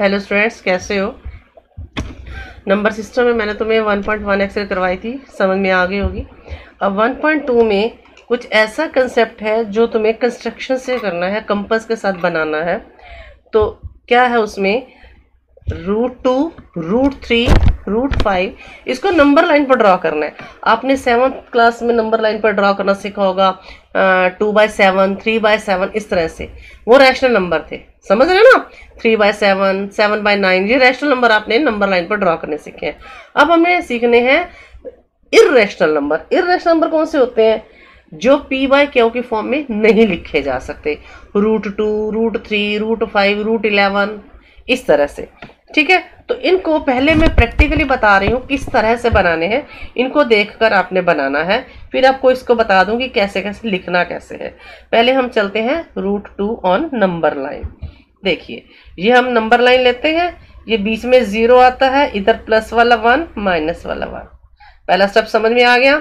Hello students कैसे हो? Number system में मैंने तुम्हें 1.1 एक्सरे करवाई थी, समझ में आ गई होगी। अब 1.2 में कुछ ऐसा कंसेप्ट है जो तुम्हें कंस्ट्रक्शन से करना है कंपस के साथ बनाना है। तो क्या है उसमें? Root two root three root five इसको नंबर लाइन पर ड्रॉ करना है। आपने सेवन्थ क्लास में नंबर लाइन पर ड्रॉ करना सीखा होगा two by seven three by seven इस तरह से। वो रैशनल नंबर थे। समझ रहे हो ना? Three by seven seven by nine ये रैशनल नंबर आपने नंबर लाइन पर ड्रॉ करने सीखे हैं। अब हमें सीखने हैं इरेशनल नंबर इरेशनल नंबर कौन से होते हैं? जो पी बाय क्यू की फॉर्म में नहीं लिखे जा सकते। Root two root three root five root eleven इस तरह से। ठीक है? तो इनको पहले मैं प्रैक्टिकली बता रही हूँ किस तरह से बनाने हैं। इनको देखकर आपने बनाना है। फिर आपको इसको बता दूँगी कैसे कैसे लिखना कैसे है। पहले हम चलते हैं root two on number line देखिए, ये हम नंबर लाइन लेते हैं। ये बीच में ज़ीरो आता है, इधर प्लस वाला वन माइनस वाला वन पहला स्टेप समझ में आ गया?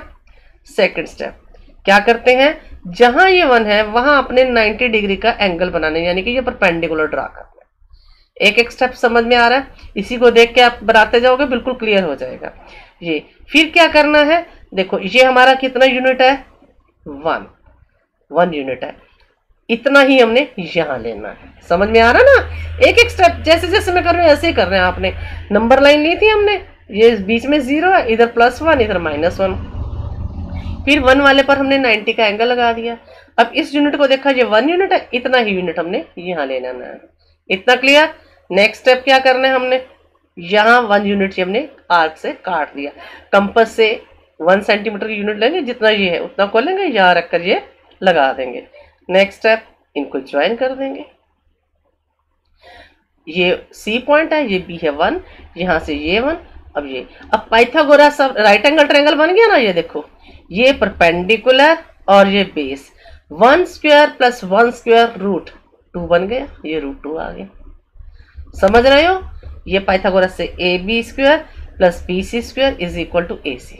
सेकंड स्टेप क्या करते हैं? जहाँ ये वन है, वहाँ अपने 90 डिग्री का एंगल बनाने यानी कि ये परपेंडिकुलर ड्रा करना एक एक स्टेप समझ में आ रहा है। इसी को देख के आप बनाते जाओगे, बिल्कुल क्लियर हो जाएगा। ये, फिर क्या करना है? देखो, ये हमारा कितना यूनिट है? वन वन यूनिट है। इतना ही हमने यहाँ लेना है। समझ में आ रहा ना? एक एक स्टेप जैसे जैसे मैं कर रही हूँ, ऐसे ही कर रहे हैं आपने। नंबर लाइन ली थी हमने। ये बीच में ज़ीरो है, इधर प्लस वन इधर माइनस वन फिर वन वाले पर हमने नाइन्टी का एंगल लगा दिया। अब इस यूनिट को देखा, ये वन यूनिट है, इतना ही यूनिट हमने यहाँ लेना है। इतना क्लियर नेक्स्ट स्टेप क्या करना है हमने? यहाँ वन यूनिट हमने आर्क से काट दिया कंपस से वन सेंटीमीटर की यूनिट लेंगे, जितना ये है उतना खोलेंगे, यहाँ रखकर ये लगा देंगे। नेक्स्ट स्टेप इनको ज्वाइन कर देंगे। ये सी पॉइंट है, ये बी है वन यहाँ से ये वन अब ये। अब पाइथागोरस सब राइट एंगल ट्रेंगल बन गया ना, ये देखो। ये परपेंडिकुलर और ये base one square plus one square root two बन गया, ये रूट टू आ गया। समझ रहे हो? ये पाइथागोरस से A B square plus B C square is equal to A C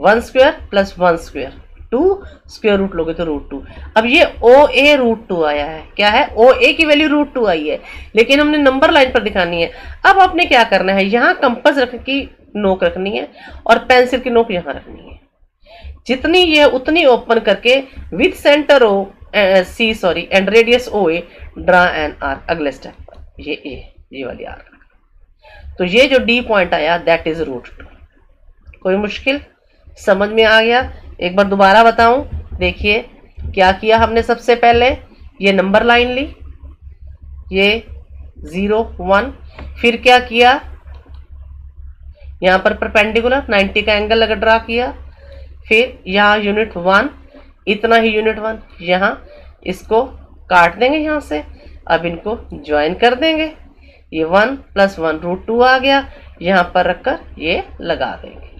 one square plus one square two square root लोगे तो रूट टू अब ये ओ ए रूट टू आया है। क्या है? ओ ए की वैल्यू रूट टू आई है। लेकिन हमने नंबर लाइन पर दिखानी है। अब आपने क्या करना है? यहाँ कंपस रख की नोक रखनी है और पेंसिल की नोक यहाँ रखनी है। जितनी ये, उतनी ओपन करके with centre O C sorry and radius O A draw an arc अगले स्टेप ये ए ये वाली आर तो ये जो डी पॉइंट आया दैट इज़ रूट टू कोई मुश्किल? समझ में आ गया? एक बार दोबारा बताऊँ, देखिए, क्या किया हमने सबसे पहले? ये नंबर लाइन ली। ये ज़ीरो वन फिर क्या किया? यहाँ पर परपेंडिकुलर 90 का एंगल लगा ड्रा किया, फिर यहाँ यूनिट वन इतना ही यूनिट वन यहाँ इसको काट देंगे यहाँ से। अब इनको ज्वाइन कर देंगे। ये one plus one root two आ गया, यहाँ पर रखकर ये लगा देंगे।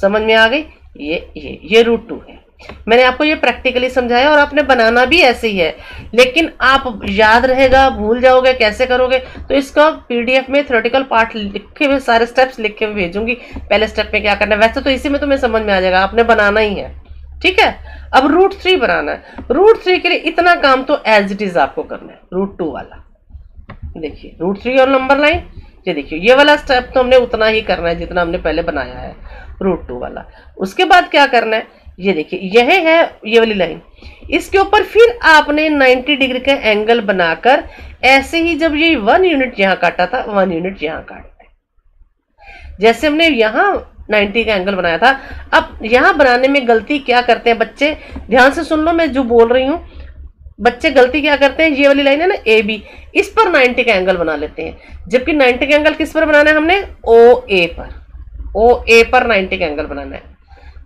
समझ में आ गई? ये ये ये रूट टू है। मैंने आपको ये प्रैक्टिकली समझाया और आपने बनाना भी ऐसे ही है। लेकिन आप याद रहेगा, भूल जाओगे, कैसे करोगे? तो इसका पीडीएफ में थ्योरेटिकल पार्ट लिखे हुए, सारे स्टेप्स लिखे हुए भेजूँगी। पहले स्टेप में क्या करना है? वैसे तो इसी में तुम्हें समझ में आ जाएगा, आपने बनाना ही है। ठीक है? अब रूट थ्री बनाना है। रूट थ्री के लिए इतना काम तो एज इट इज़ आपको करना है रूट टू वाला। देखिए रूट थ्री और नंबर लाइन ये देखिए, ये वाला स्टेप तो हमने उतना ही करना है जितना हमने पहले बनाया है रूट टू वाला। उसके बाद क्या करना है? ये देखिए, यह है, ये वाली लाइन इसके ऊपर फिर आपने 90 डिग्री का एंगल बनाकर, ऐसे ही जब ये वन यूनिट यहाँ काटा था वन यूनिट यहाँ काटना है। जैसे हमने यहाँ 90 का एंगल बनाया था, अब यहाँ बनाने में गलती क्या करते हैं बच्चे? ध्यान से सुन लो, मैं जो बोल रही हूँ बच्चे गलती क्या करते हैं? ये वाली लाइन है ना ए बी इस पर 90 का एंगल बना लेते हैं। जबकि 90 का एंगल किस पर बनाना है हमने? ओ ए पर। ओ ए पर 90 का एंगल बनाना है।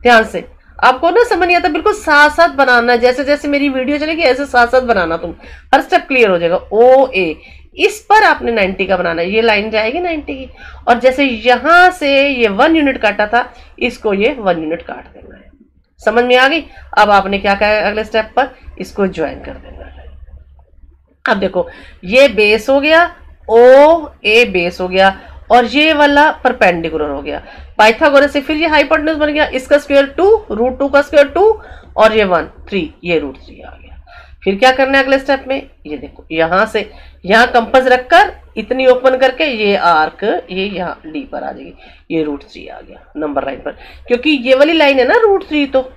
ध्यान से। आपको ना समझ नहीं आता, बिल्कुल साथ साथ बनाना जैसे जैसे मेरी वीडियो चलेगी, ऐसे साथ साथ बनाना तुम। हर स्टेप क्लियर हो जाएगा। ओ ए इस पर आपने 90 का बनाना है। ये लाइन जाएगी 90 की। और जैसे यहाँ से ये वन यूनिट काटा था, इसको ये वन यूनिट काट देना है। समझ में आ गई? अब आपने क्या कहा अगले स्टेप पर? इसको ज्वाइन कर देना है। अब देखो, ये बेस हो गया ओ ए बेस हो गया, और ये वाला परपेंडिकुलर हो गया। पाइथागोरस से फिर ये हाइपोटेनस बन गया, इसका स्क्वायर टू रूट टू का स्क्वायर टू और ये वन थ्री ये रूट थ्री आ गया। फिर क्या करना है अगले स्टेप में? ये देखो, यहाँ से, यहाँ कंपस रखकर इतनी ओपन करके ये आर्क, ये यहाँ डी पर आ जाएगी। ये रूट थ्री आ गया नंबर लाइन पर। क्योंकि ये वाली लाइन है ना रूट थ्री तो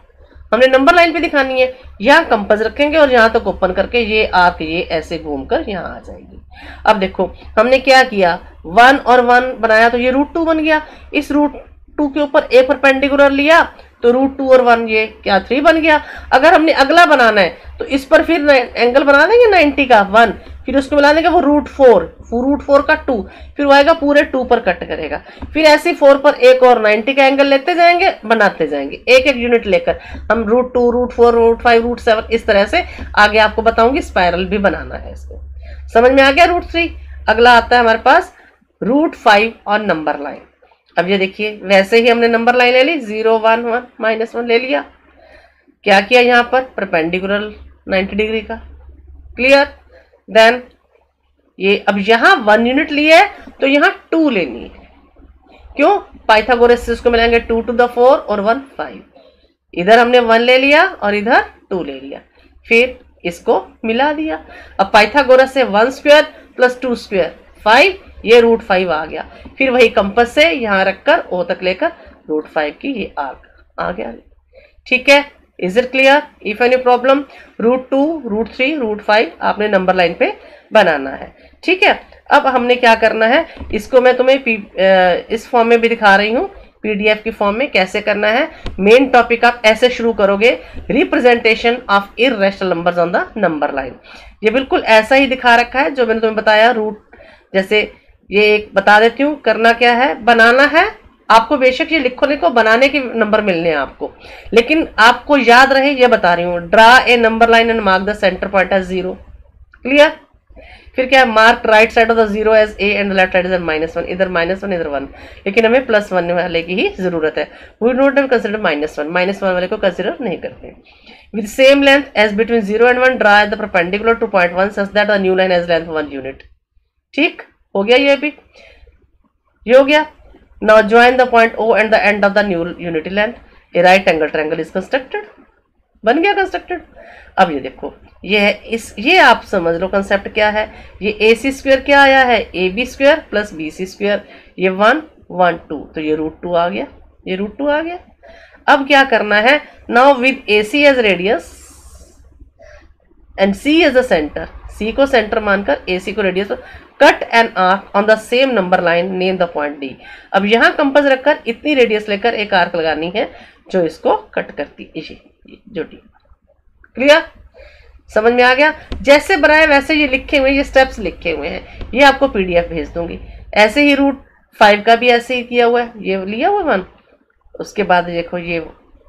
हमने नंबर लाइन पे दिखानी है। यहाँ कंपस रखेंगे और यहाँ तक तो ओपन करके ये आर्क, ये ऐसे घूम कर यहाँ आ जाएगी। अब देखो, हमने क्या किया? वन और वन बनाया तो ये रूट टू बन गया। इस रूट टू के ऊपर ए परपेंडिकुलर लिया तो रूट टू और वन ये क्या थ्री बन गया। अगर हमने अगला बनाना है तो इस पर फिर एंगल बना देंगे नाइनटी का वन फिर उसको मिला देंगे वो रूट फोर रूट फोर का टू फिर वो आएगा पूरे टू पर कट करेगा। फिर ऐसे फोर पर एक और नाइनटी का एंगल लेते जाएँगे, बनाते जाएँगे। एक एक यूनिट लेकर हम root two root four root five root seven इस तरह से आगे आपको बताऊँगी स्पायरल भी बनाना है इसको। समझ में आ गया रूट थ्री अगला आता है हमारे पास रूट फाइव और नंबर लाइन अब ये देखिए, वैसे ही हमने नंबर लाइन ले ली zero one one minus one ले लिया। क्या किया यहाँ पर? परपेंडिकुलर 90 डिग्री का। क्लियर देन ये अब यहाँ वन यूनिट लिया है तो यहाँ टू लेनी है। क्यों? पाइथागोरस से उसको मिलाएँगे टू टू द फोर और वन फाइव इधर हमने वन ले लिया और इधर टू ले लिया। फिर इसको मिला दिया। अब पाइथागोरस से one square plus two square five ये रूट फाइव आ गया। फिर वही कंपस से यहाँ रखकर ओ तक लेकर रूट फाइव की ये आर्क आ गया। ठीक है? Is it clear if any problem root two root three root five आपने नंबर लाइन पे बनाना है। ठीक है? अब हमने क्या करना है? इसको मैं तुम्हें पी, इस फॉर्म में भी दिखा रही हूँ। पीडीएफ की फॉर्म में कैसे करना है? मेन टॉपिक आप ऐसे शुरू करोगे representation of irrational numbers on the number line ये बिल्कुल ऐसा ही दिखा रखा है जो मैंने तुम्हें बताया रूट जैसे ये एक बता देती हूँ, करना क्या है? बनाना है। आपको बेशक ये लिखो लिखो बनाने के नंबर मिलने हैं आपको। लेकिन आपको याद रहे, ये बता रही हूँ draw a number line and mark the centre point as zero clear फिर क्या है? Mark right side of the zero as A and left side is minus one इधर माइनस वन इधर वन लेकिन हमें प्लस वन वाले की ही ज़रूरत है। We not and consider minus one minus one वाले को कंसिडर नहीं करते। With same length as between zero and one draw the perpendicular to point one such that the new line as length one unit ठीक? हो गया ये भी। ये हो गया। Now join the point O and the end of the new unity length a right angle triangle is constructed बन गया कंस्ट्रक्टेड अब ये देखो, ये है इस, ये आप समझ लो कंसेप्ट क्या है। ये ए सी स्क्वेयर क्या आया है? A B square plus B C square ये वन वन टू तो ये रूट टू आ गया। ये रूट टू आ गया। अब क्या करना है? Now with A C as radius and C as a centre C को सेंटर मानकर ए सी को radius cut an arc on the same number line name the point D अब यहाँ कंपस रखकर इतनी रेडियस लेकर एक आर्क लगानी है जो इसको कट करती है। जो डी क्लियर समझ में आ गया? जैसे बनाए वैसे ये लिखे हुए ये स्टेप्स लिखे हुए हैं। ये आपको पीडीएफ भेज दूँगी। ऐसे ही रूट फाइव का भी ऐसे ही किया हुआ है। ये लिया हुआ वन उसके बाद देखो, ये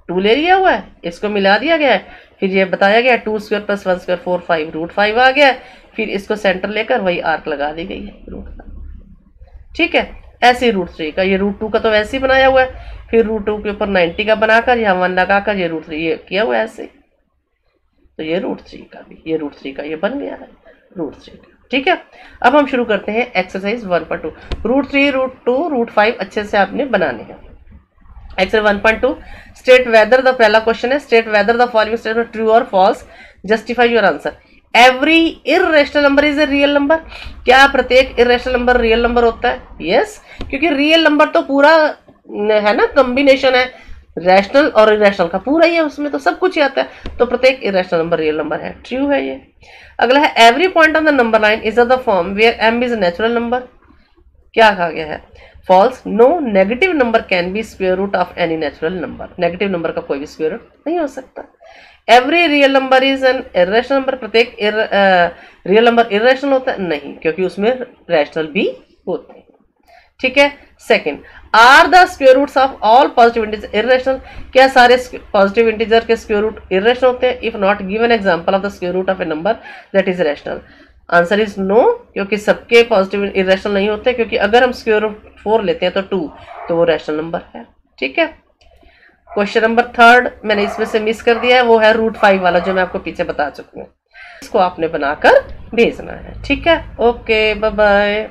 टू ले लिया हुआ है। इसको मिला दिया गया है। फिर ये बताया गया two square plus one square four five root five आ गया। फिर इसको सेंटर लेकर वही आर्क लगा दी गई है रूट ठीक है? ऐसे रूट थ्री का, ये रूट टू का तो वैसे ही बनाया हुआ है। फिर रूट टू के ऊपर नाइन्टी का बनाकर यहाँ वन लगाकर ये रूट थ्री ये किया हुआ ऐसे। तो ये रूट थ्री का भी, ये रूट थ्री का ये बन गया है रूट थ्री का। ठीक है? अब हम शुरू करते हैं एक्सरसाइज वन पर two root three root two root five अच्छे से आपने बनाने हैं। Point two state whether the पहला क्वेश्चन है state whether the following statement true और false justify your answer every irrational number is a real number क्या प्रत्येक इरेशनल नंबर रियल नंबर होता है? यस yes, क्योंकि रियल नंबर तो पूरा है ना कॉम्बिनेशन है. रैशनल और इरेशनल का पूरा ही है उसमें तो सब कुछ ही आता है. तो प्रत्येक इरेशनल नंबर रियल नंबर है. ट्रू है ये. अगला है every point on the number line is the form where M is natural number क्या कहा गया है? False no negative number can be square root of any natural number negative number का कोई भी स्क्वेयर रूट नहीं हो सकता। Every real number is an irrational number प्रत्येक रियल नंबर इरेशनल होता है? नहीं, क्योंकि उसमें रैशनल भी होते हैं। ठीक है? Second are the square roots of all positive integer irrational क्या सारे पॉजिटिव इंटीजर के स्क्वेयर रूट इरेशनल होते हैं? If not give an example of the square root of a number that is rational answer is no, क्योंकि सबके positive irrational नहीं होते, क्योंकि अगर हम स्क्योर फोर लेते हैं तो टू तो वो रैशनल नंबर है, ठीक है? क्वेश्चन नंबर थर्ड मैंने इसमें से मिस कर दिया है, वो है रूट फाइव वाला, जो मैं आपको पीछे बता चुकी हूँ। इसको आपने बनाकर भेजना है, ठीक है? Okay bye bye